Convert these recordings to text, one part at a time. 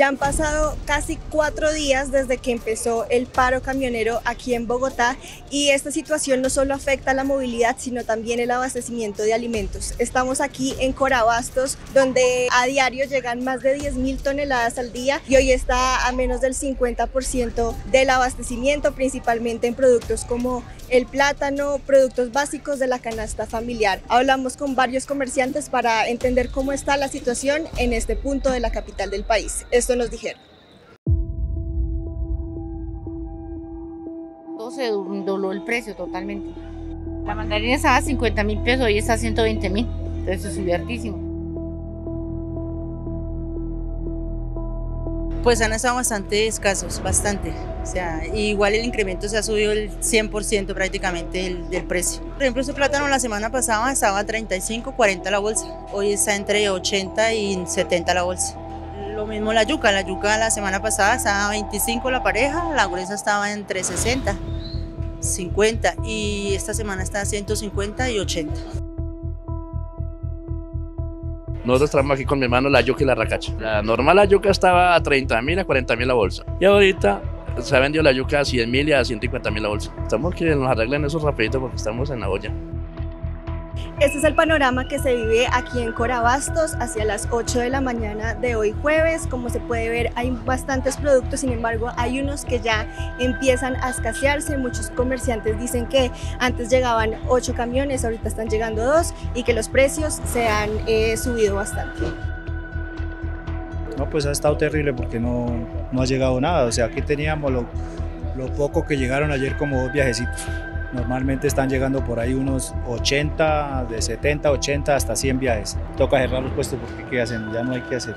Ya han pasado casi cuatro días desde que empezó el paro camionero aquí en Bogotá y esta situación no solo afecta la movilidad, sino también el abastecimiento de alimentos. Estamos aquí en Corabastos, donde a diario llegan más de 10 mil toneladas al día y hoy está a menos del 50% del abastecimiento, principalmente en productos como el plátano, productos básicos de la canasta familiar. Hablamos con varios comerciantes para entender cómo está la situación en este punto de la capital del país. Esto nos dijeron. Todo se dobló el precio totalmente. La mandarina estaba a 50 mil pesos, hoy está a 120 mil. Entonces subió hartísimo. Pues han estado bastante escasos, bastante. O sea, igual el incremento se ha subido el 100% prácticamente del, precio. Por ejemplo, este plátano la semana pasada estaba a 35, 40 la bolsa. Hoy está entre 80 y 70 la bolsa. Lo mismo la yuca. La yuca la semana pasada estaba a 25 la pareja, la gruesa estaba entre 60, 50 y esta semana está a 150 y 80. Nosotros trabajamos aquí con mi hermano la yuca y la racacha. La normal la yuca estaba a 30 mil, a 40 mil la bolsa. Y ahorita se ha vendido la yuca a 100 mil y a 150 mil la bolsa. Estamos que nos arreglen eso rapidito porque estamos en la olla. Este es el panorama que se vive aquí en Corabastos hacia las 8 de la mañana de hoy jueves. Como se puede ver hay bastantes productos, sin embargo hay unos que ya empiezan a escasearse. Muchos comerciantes dicen que antes llegaban 8 camiones, ahorita están llegando 2 y que los precios se han eh, subido bastante. No, pues ha estado terrible porque no, no ha llegado nada. O sea, aquí teníamos lo, lo poco que llegaron ayer como dos viajecitos. Normalmente están llegando por ahí unos 80, de 70, 80 hasta 100 viajes. Toca cerrar los puestos porque ¿qué hacen? Ya no hay que hacer.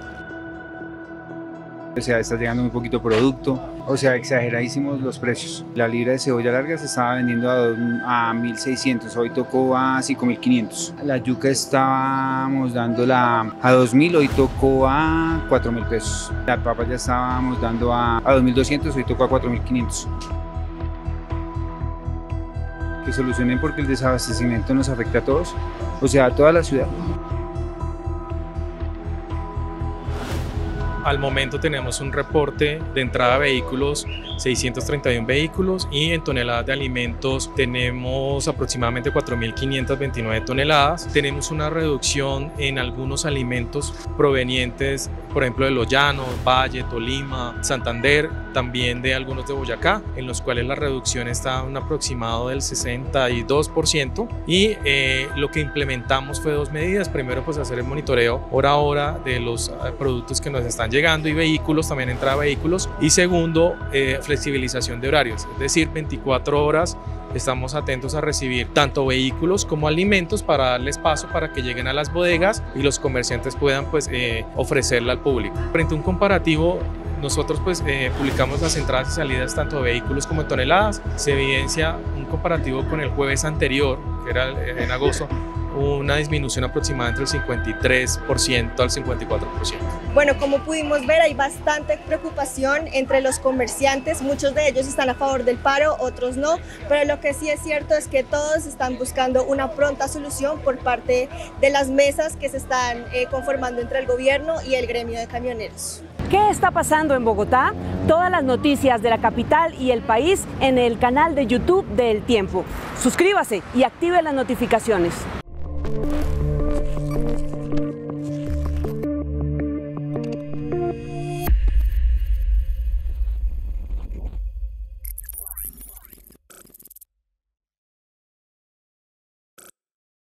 O sea, está llegando muy poquito producto, o sea, exageradísimos los precios. La libra de cebolla larga se estaba vendiendo a, a 1.600, hoy tocó a 5.500. La yuca estábamos dándola a 2.000, hoy tocó a 4.000 pesos. La papa ya estábamos dando a, a 2.200, hoy tocó a 4.500 que solucionen porque el desabastecimiento nos afecta a todos, o sea, a toda la ciudad. Al momento tenemos un reporte de entrada de vehículos, 631 vehículos y en toneladas de alimentos tenemos aproximadamente 4.529 toneladas. Tenemos una reducción en algunos alimentos provenientes, por ejemplo, de Los Llanos, Valle, Tolima, Santander, también de algunos de Boyacá, en los cuales la reducción está un aproximado del 62% y eh, lo que implementamos fue dos medidas. Primero, pues hacer el monitoreo hora a hora de los eh, productos que nos están llegando y vehículos, también entrada vehículos. Y segundo, eh, flexibilización de horarios, es decir, 24 horas estamos atentos a recibir tanto vehículos como alimentos para darles paso para que lleguen a las bodegas y los comerciantes puedan pues eh, ofrecerla al público. Frente a un comparativo nosotros pues eh, publicamos las entradas y salidas tanto de vehículos como de toneladas. Se evidencia un comparativo con el jueves anterior, que era en agosto, una disminución aproximada entre el 53% al 54%. Bueno, como pudimos ver, hay bastante preocupación entre los comerciantes. Muchos de ellos están a favor del paro, otros no. Pero lo que sí es cierto es que todos están buscando una pronta solución por parte de las mesas que se están eh, conformando entre el gobierno y el gremio de camioneros. ¿Qué está pasando en Bogotá? Todas las noticias de la capital y el país en el canal de YouTube del Tiempo. Suscríbase y active las notificaciones. Thank you.